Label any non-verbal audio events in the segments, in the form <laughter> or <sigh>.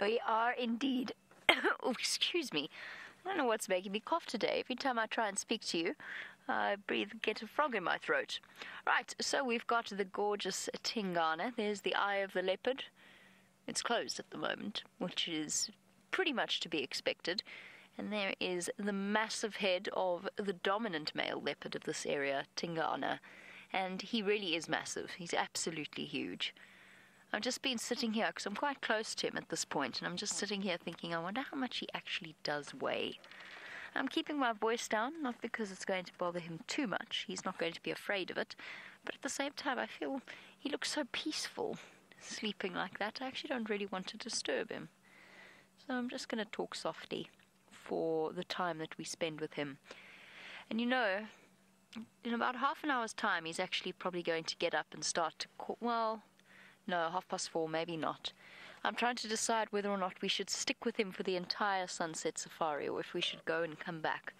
We are indeed. <coughs> oh, excuse me. I don't know what's making me cough today. Every time I try and speak to you, I breathe, get a frog in my throat. Right, so we've got the gorgeous Tingana. There's the eye of the leopard. It's closed at the moment, which is pretty much to be expected. And there is the massive head of the dominant male leopard of this area, Tingana. And he really is massive. He's absolutely huge. I've just been sitting here because I'm quite close to him at this point, and I'm just sitting here thinking, I wonder how much he actually does weigh. I'm keeping my voice down, not because it's going to bother him too much. He's not going to be afraid of it. But at the same time, I feel he looks so peaceful sleeping like that. I actually don't really want to disturb him. So I'm just going to talk softly for the time that we spend with him. And you know, in about half an hour's time, he's actually probably going to get up and start to call. Well, no, half past four, maybe not. I'm trying to decide whether or not we should stick with him for the entire sunset safari or if we should go and come back.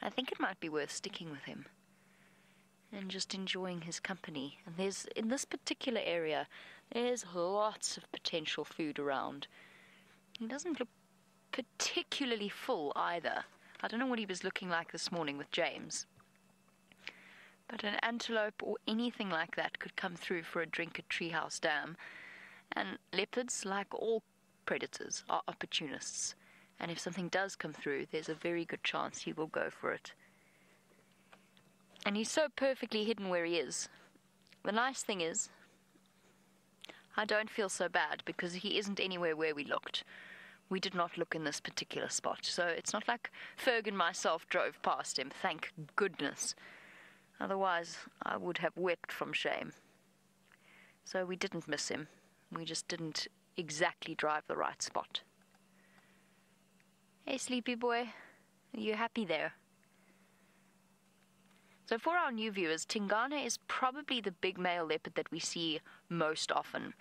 But I think it might be worth sticking with him and just enjoying his company. And there's, in this particular area, there's lots of potential food around. He doesn't look particularly full either. I don't know what he was looking like this morning with James. But an antelope or anything like that could come through for a drink at Treehouse Dam. And leopards, like all predators, are opportunists. And if something does come through, there's a very good chance he will go for it. And he's so perfectly hidden where he is. The nice thing is, I don't feel so bad because he isn't anywhere where we looked. We did not look in this particular spot, so it's not like Ferg and myself drove past him, thank goodness. Otherwise, I would have wept from shame. So we didn't miss him. We just didn't exactly drive the right spot. Hey, sleepy boy. Are you happy there? So, for our new viewers, Tingana is probably the big male leopard that we see most often.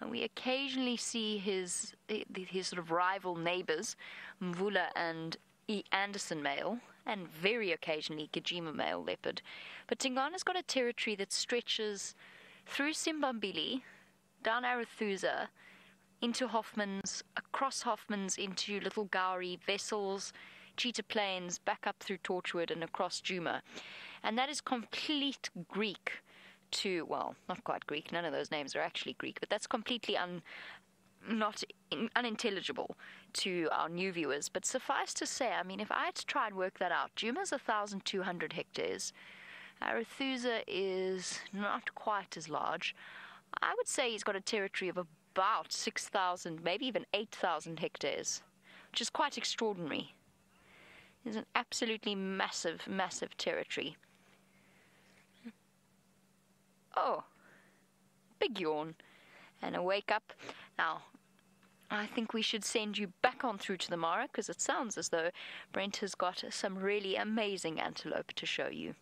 And we occasionally see his, his sort of rival neighbors, Mvula and E. Anderson male, and very occasionally Gajima male leopard. But Tingana's got a territory that stretches through Simbambili, down Arathusa, into Hoffman's, across Hoffman's into Little Gowrie, Vessels, Cheetah Plains, back up through Torchwood and across Djuma. And that is complete Greek to, well, not quite Greek, none of those names are actually Greek, but that's completely un, not in, unintelligible to our new viewers. But suffice to say, I mean, if I had to try and work that out, Djuma's 1,200 hectares. Arathusa is not quite as large. I would say he's got a territory of about 6,000, maybe even 8,000 hectares, which is quite extraordinary. It's an absolutely massive, massive territory. Oh, big yawn and a wake up. Now, I think we should send you back on through to the Mara because it sounds as though Brent has got some really amazing antelope to show you.